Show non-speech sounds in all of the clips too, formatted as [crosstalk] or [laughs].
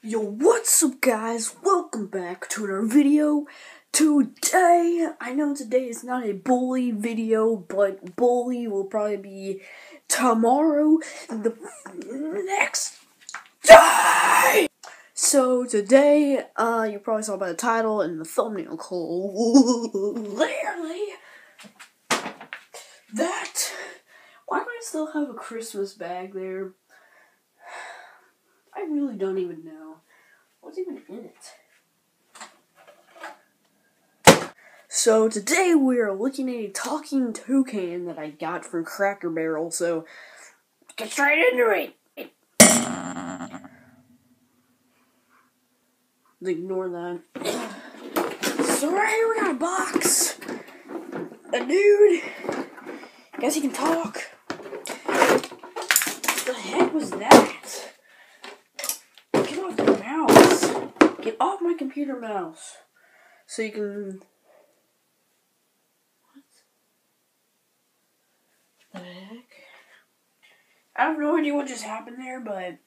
Yo, what's up guys? Welcome back to another video. Today, I know today is not a bully video, but bully will probably be tomorrow, the next day! So today, uh, you probably saw by the title and the thumbnail clearly that, why do I still have a Christmas bag there? Really don't even know. What's even in it? So today we are looking at a talking toucan that I got from Cracker Barrel, so get straight into it! Ignore that. so right here we got a box. A dude. Guess he can talk. What the heck was that? Get off the mouse. Get off my computer mouse. So you can. What the heck? I have no idea what just happened there, but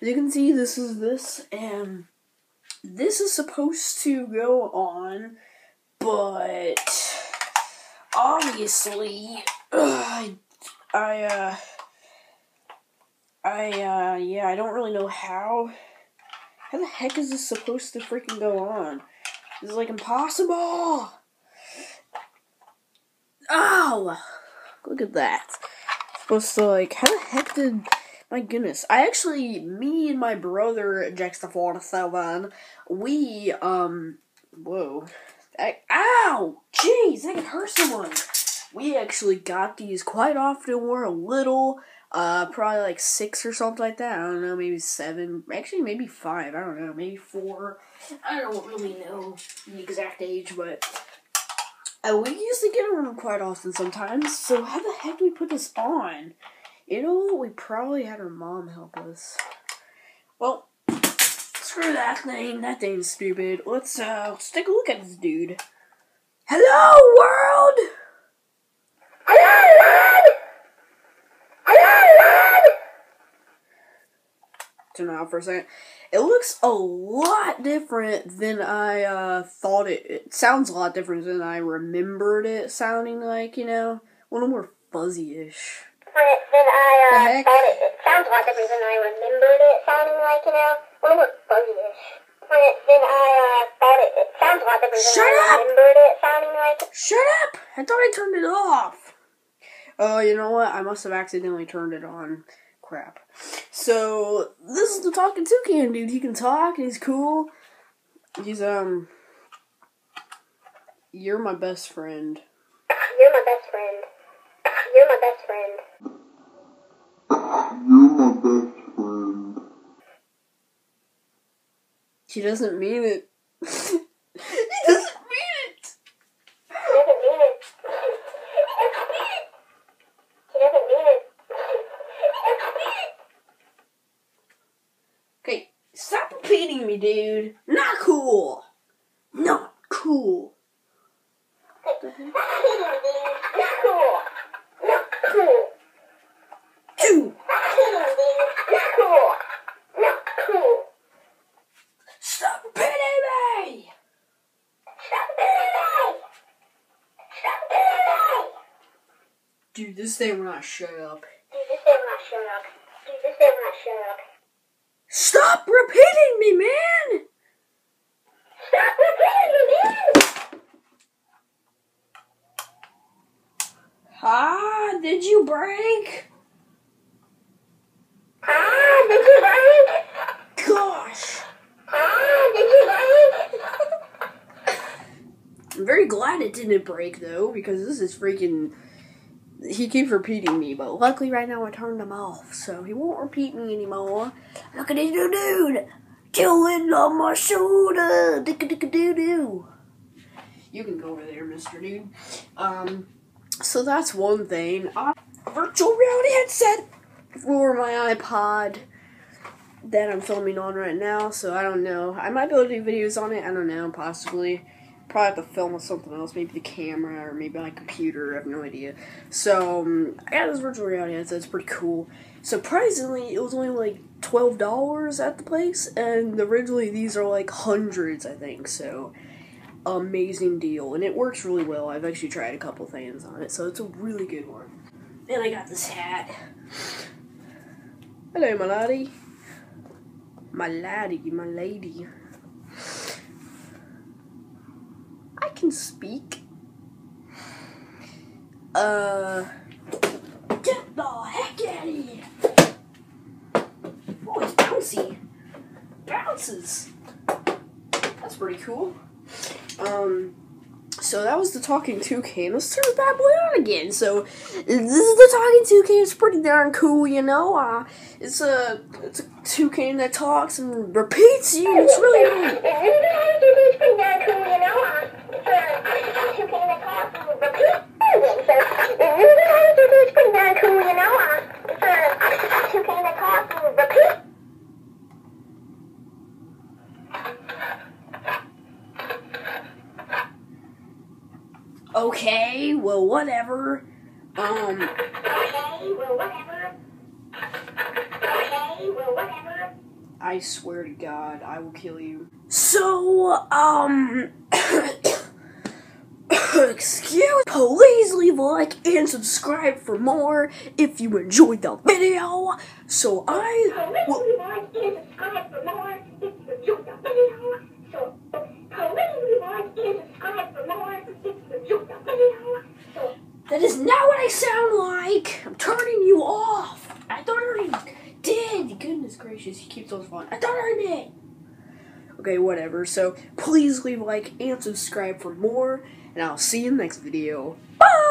as you can see, this is this, and this is supposed to go on, but obviously, ugh, I, uh, I, uh, yeah, I don't really know how. How the heck is this supposed to freaking go on? This is like impossible! Ow! Look at that. supposed to, like, how the heck did. My goodness. I actually, me and my brother, Jax47, we, um, whoa. I, ow! Jeez, that could hurt someone! We actually got these quite often We're a little. Uh, probably like six or something like that. I don't know, maybe seven. Actually, maybe five. I don't know, maybe four. I don't really know the exact age, but uh, we used to get them quite often sometimes. So how the heck do we put this on? You know? We probably had our mom help us. Well, screw that thing. That thing's stupid. Let's uh, let's take a look at this dude. Hello, world. Turn out for a second. It looks a lot different than I uh, thought it. It sounds a lot different than I remembered it sounding like. You know, a little more fuzzy-ish. Than I uh, The heck? thought it, it sounds a lot different than I remembered it sounding like. You know, a little more fuzzy-ish. It, then I uh, thought it, it sounds a lot different than Shut I up! remembered it sounding like. Shut up! I thought I turned it off. Oh, you know what? I must have accidentally turned it on. Crap. So this is the talking toucan dude. He can talk. He's cool. He's um. You're my best friend. You're my best friend. You're my best friend. You're my best friend. He doesn't mean it. he doesn't mean it. He doesn't mean it. He doesn't mean it. Okay, stop dude. Not cool. Not cool. Not cool. Not cool. Dude, Not cool. Not cool. stop me. Stop that. Stop that. Dude, this thing will not shut up. Dude, this thing will not shut up. Dude, this thing will not shut up. Stop repeating me, man! Stop repeating me, man! Ah, did you break? Ah, did you break? Gosh. Ah, did you break? I'm very glad it didn't break, though, because this is freaking. He keeps repeating me, but luckily right now I turned him off, so he won't repeat me anymore. Look at this new dude! Chilling on my shoulder! Dicka dicka doo doo! You can go over there, Mr. Dude. Um, so that's one thing. I, virtual reality headset for my iPod that I'm filming on right now, so I don't know. I might be able to do videos on it, I don't know, possibly. Probably have to film with something else, maybe the camera or maybe my computer. I have no idea. So um, I got this virtual reality headset. It's pretty cool. Surprisingly, it was only like twelve dollars at the place, and originally these are like hundreds, I think. So amazing deal, and it works really well. I've actually tried a couple things on it, so it's a really good one. And I got this hat. Hello, my laddie. My laddie, my lady. I can speak. Uh, get the heck out of here! Oh, it's bouncy. Bounces. That's pretty cool. Um, so that was the Talking Toucan. Let's turn the bad boy on again. So this is the Talking Toucan. It's pretty darn cool, you know. Uh, it's a it's a toucan that talks and repeats you. It's really [laughs] neat. It's pretty darn cool, you know. Uh, it's a toucan that talks and repeats. It's pretty darn cool, you know. Uh, it's a toucan that talks and repeats. Okay, well, whatever. Um, Okay, well, whatever. Okay, well, whatever. I swear to God, I will kill you. So, um, [coughs] excuse. Please leave a like and subscribe for more if you enjoyed the video. So I will. like and subscribe for more if you enjoyed the video. So, please like and subscribe for more if you enjoyed the video. So, That is not what I sound like. I'm turning you off. I thought I already did. Goodness gracious, he keeps on. I thought I already did. Okay, whatever. So please leave a like and subscribe for more, and I'll see you in the next video. Bye.